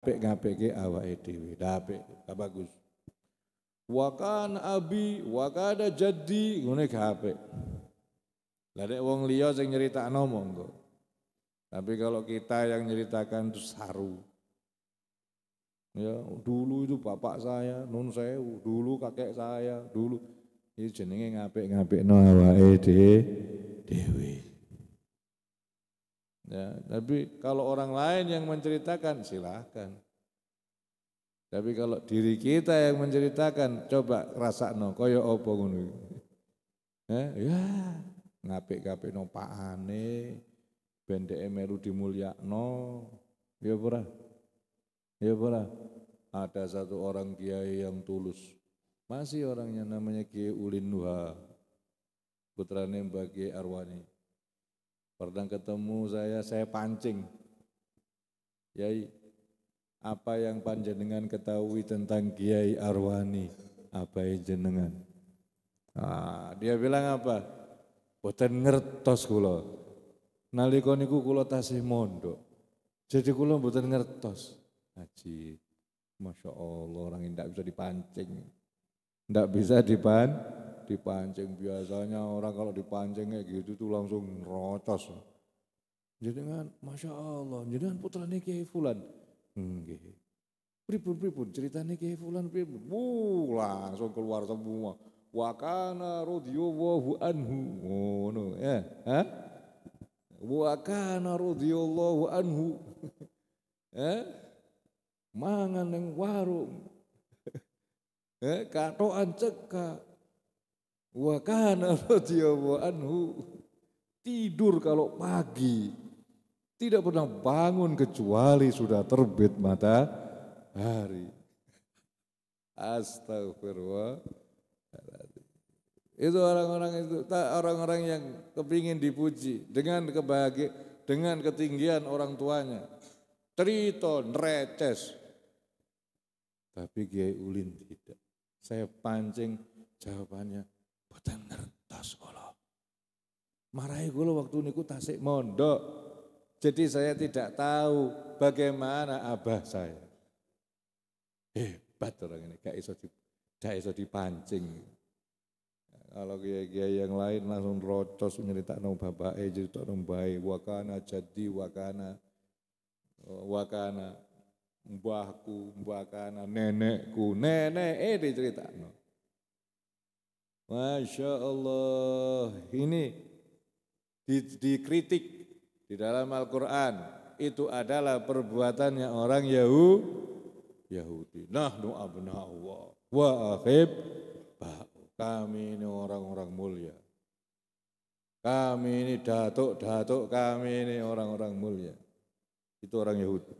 ngapik-ngapike awake dhewe. Apik, bagus. Wakan abi, wakada jadi, ngene gak apik. Lah nek wong liya sing nyeritakno monggo. Tapi kalau kita yang nyeritakan itu saru. Ya, dulu itu bapak saya, nun saya, dulu kakek saya, dulu. Ini jenenge ngapik-ngapikno awake dhewe. Ya, tapi kalau orang lain yang menceritakan silahkan. Tapi kalau diri kita yang menceritakan, coba rasa no, kaya apa ngono. Eh, ya, ngapik-ngapik no pakane, bendeke melu no, Ya ora? Ya ora? Ada satu orang kiai yang tulus. Masih orangnya namanya Kiai Ulin Nuha. Putrane Mbak Kiai Arwani. Pernah ketemu saya, saya pancing. Yai, apa yang panjenengan ketahui tentang Kiai Arwani? Apa yang jenengan? Ah, dia bilang apa? Boten ngertos kula. Nalika niku kula tasih mondok. Jadi kula boten ngertos. Haji. Masya Allah orang ini tidak bisa dipancing. Tidak bisa dipan, dipancing. Biasanya orang kalau dipancing kayak gitu tuh langsung. Jadi kan, Masya Allah, jadi kan putra Kiai Fulan. Nggih. Pripun pripun ceritane Kiai Fulan pripun? Wuh, langsung keluar semua. Wa kana radhiyallahu anhu. Ngono, ya. Ha? Wa kana radhiyallahu anhu. Eh? Mangan ning warung. Eh, katokan cekak. Wa kana radhiyallahu anhu. Tidur kalau pagi tidak pernah bangun kecuali sudah terbit matahari. Astagfirullah. Itu orang-orang itu orang-orang yang kepingin dipuji dengan kebahagiaan, dengan ketinggian orang tuanya. Triton, reces. Tapi Kiai Ulin tidak. Saya pancing jawabannya, bukan ngertos kalau. Marahi kula waktu niku tasik mondok. Jadi saya tidak tahu bagaimana abah saya. Hebat orang ini, gak iso, di, gak iso dipancing. Kalau kiai-kiai yang lain langsung rocos nyeritakno bapak eh cerita bayi wakana jadi wakana wakana mbahku wakana nenekku nenek eh no. Masya Allah ini dikritik di dalam Al-Quran itu adalah perbuatannya orang Yahudi. Nahnu Allah wa kami ini orang-orang mulia. Kami ini datuk-datuk kami ini orang-orang mulia. Itu orang Yahudi.